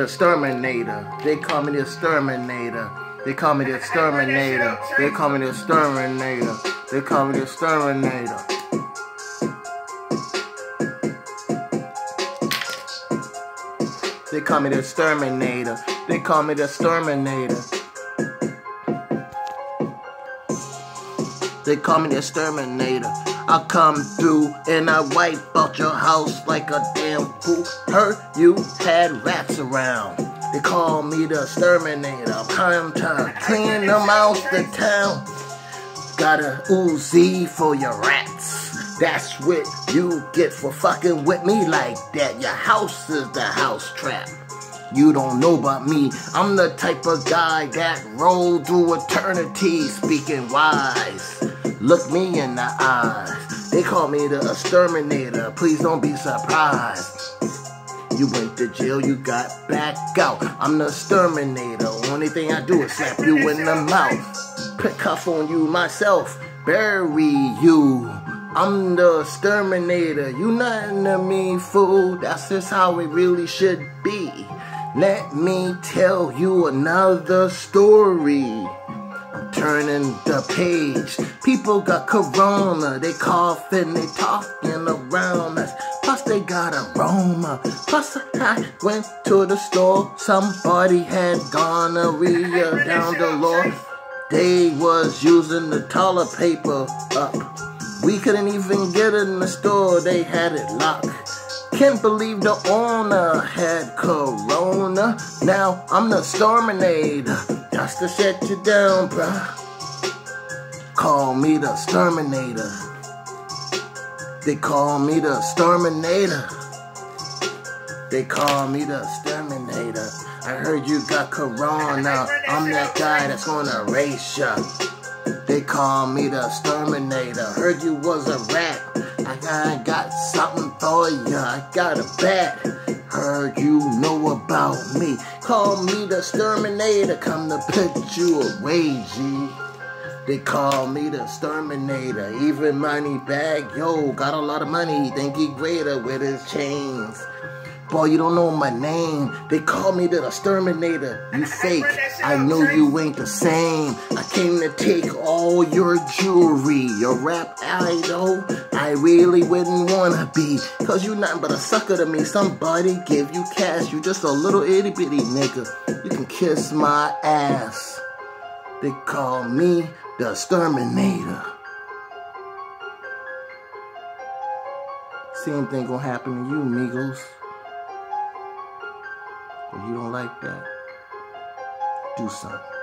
the exterminator. They call me the exterminator. They call me the exterminator. They call me the exterminator. They call me the exterminator. They call me the exterminator. They call me the exterminator. They call me the exterminator. I come through and I wipe out your house like a damn fool. Heard you had rats around. They call me the exterminator. I'm to clean them out the town. Got a Uzi for your rats. That's what you get for fucking with me like that. Your house is the house trap. You don't know about me. I'm the type of guy that rolled through eternity speaking wise. Look me in the eyes. They call me the exterminator. Please don't be surprised. You went to jail, you got back out. I'm the exterminator. Only thing I do is slap you in the mouth. Put cuff on you myself. Bury you. I'm the exterminator. You nothing to me, fool. That's just how it really should be. Let me tell you another story turning the page. People got corona, they coughing, they talking around us. Plus they got aroma. Plus I went to the store, somebody had gonorrhea down the law. They was using the toilet paper up. We couldn't even get in the store, they had it locked. Can't believe the owner had corona. Now I'm the exterminator. Just to shut you down, bruh. Call me the exterminator. They call me the exterminator. They call me the exterminator. I heard you got corona. I'm that guy that's gonna race ya. They call me the exterminator. Heard you was a rat. I got something for ya. I got a bat. Heard you know about me. Call me the exterminator. Come to put you away, G. They call me the exterminator. Even money bag, yo, got a lot of money. Think he greater with his chains. Boy, you don't know my name. They call me the exterminator. You fake. I know you ain't the same. I came to take all your jewelry. Your rap idol. I really wouldn't wanna be. Cause you nothing but a sucker to me. Somebody give you cash. You just a little itty bitty nigga. You can kiss my ass. They call me the exterminator. Same thing gonna happen to you, Migos. If you don't like that, do something.